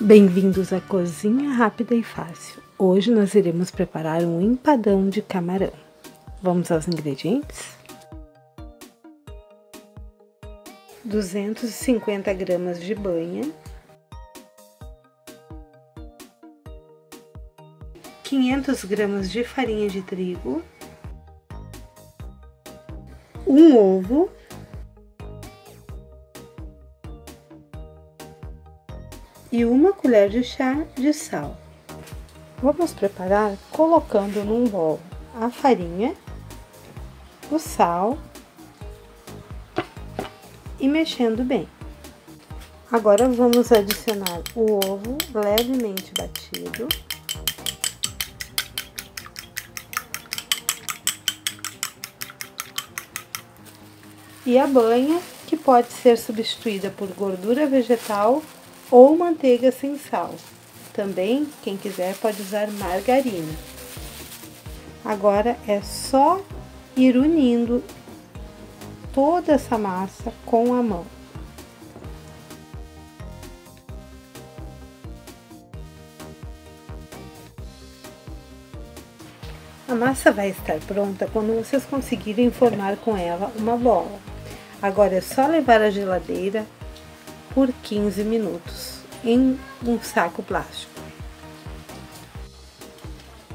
Bem-vindos à Cozinha Rápida e Fácil. Hoje nós iremos preparar um empadão de camarão. Vamos aos ingredientes? 250 gramas de banha, 500 gramas de farinha de trigo, um ovo, e uma colher de chá de sal. Vamos preparar colocando num bol a farinha, o sal e mexendo bem. Agora vamos adicionar o ovo levemente batido. E a banha, que pode ser substituída por gordura vegetal ou manteiga sem sal. Também, quem quiser pode usar margarina. Agora é só ir unindo toda essa massa com a mão. A massa vai estar pronta quando vocês conseguirem formar com ela uma bola. Agora é só levar à geladeira por 15 minutos em um saco plástico.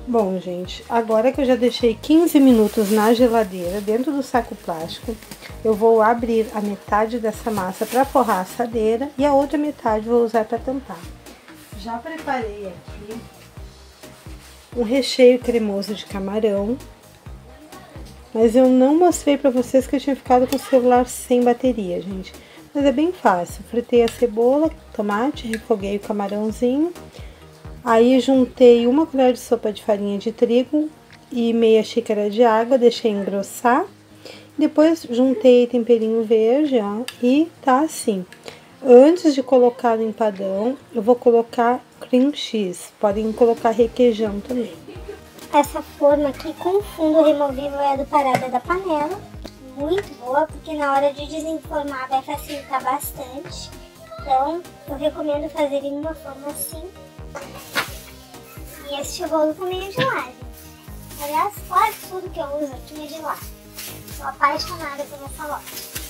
Bom, gente, agora que eu já deixei 15 minutos na geladeira, dentro do saco plástico, eu vou abrir a metade dessa massa para forrar a assadeira e a outra metade vou usar para tampar. Já preparei aqui um recheio cremoso de camarão, mas eu não mostrei para vocês que eu tinha ficado com o celular sem bateria, gente. Mas é bem fácil. Fritei a cebola, tomate, refoguei o camarãozinho. Aí juntei uma colher de sopa de farinha de trigo e meia xícara de água, deixei engrossar. Depois juntei temperinho verde, ó, e tá assim. Antes de colocar no empadão, eu vou colocar cream cheese. Podem colocar requeijão também. Essa forma aqui com fundo removível é do parada da panela muito boa, porque na hora de desenformar vai facilitar bastante. Então, eu recomendo fazer em uma forma assim. E este rolo também é de lá. Aliás, quase tudo que eu uso aqui é lá. Sou apaixonada por essa loja.